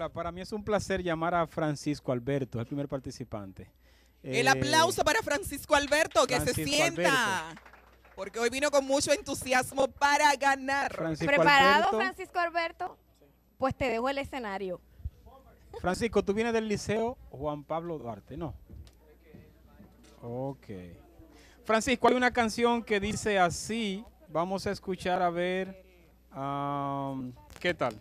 Hola, para mí es un placer llamar a Francisco Alberto, el primer participante. El Eh, aplauso para Francisco Alberto, que se sienta. Porque hoy vino con mucho entusiasmo para ganar. Francisco ¿Preparado, Alberto. Francisco Alberto? Pues te dejo el escenario. Francisco, tú vienes del Liceo Juan Pablo Duarte, ¿no? Ok. Francisco, hay una canción que dice así. Vamos a escuchar a ver. am, ¿Qué tal?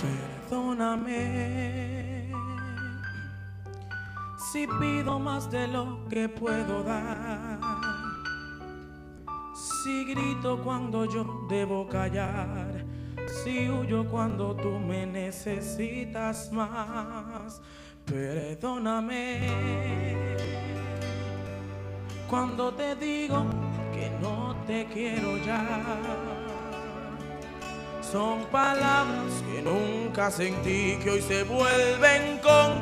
Perdóname si pido más de lo que puedo dar. Si grito cuando yo debo callar. Si huyo cuando tú me necesitas más. Perdóname cuando te digo que no te quiero ya. Son palabras que nunca sentí que hoy se vuelven contra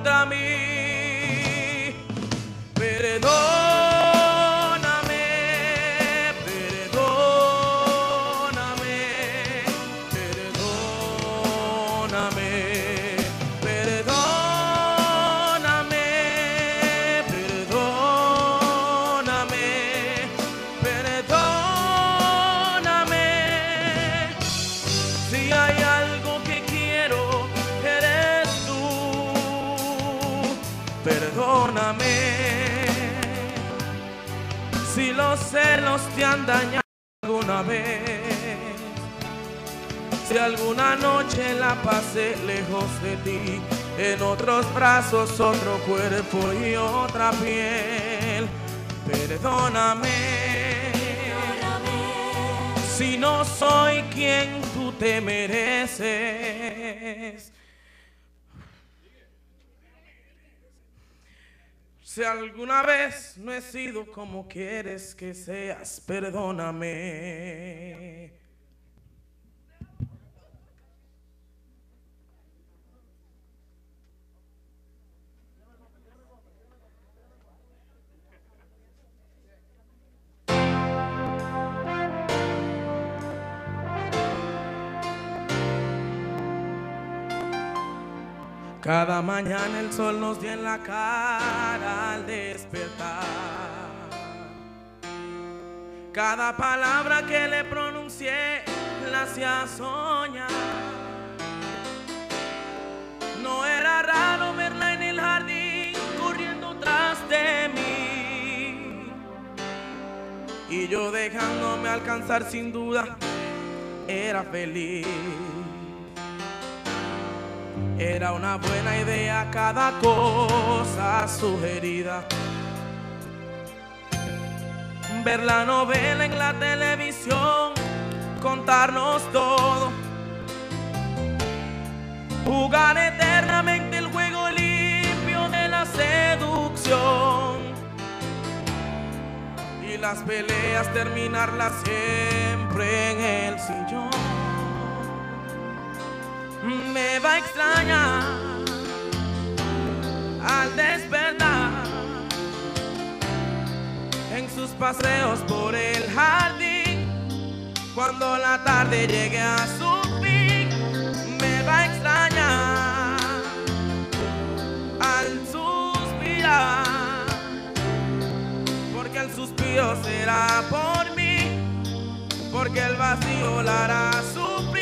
Perdóname. Si los celos te han dañado alguna vez. Si alguna noche la pasé lejos de ti, en otros brazos, otro cuerpo y otra piel. Perdóname. Si no soy quien tú te mereces. Si alguna vez no he sido como quieres que seas, perdóname. Cada mañana el sol nos dio en la cara al despertar. Cada palabra que le pronuncié la hacía soñar. No era raro verla en el jardín corriendo tras de mí. Y yo dejándome alcanzar sin duda, era feliz. Era una buena idea cada cosa sugerida. Ver la novela en la televisión, contarnos todo. Jugar eternamente el juego limpio de la seducción. Y las peleas terminarlas siempre me va a extrañar al despertar en sus paseos por el jardín. Cuando la tarde llegue a su fin, me va a extrañar al suspirar, porque el suspiro será por mí, porque el vacío la hará sufrir.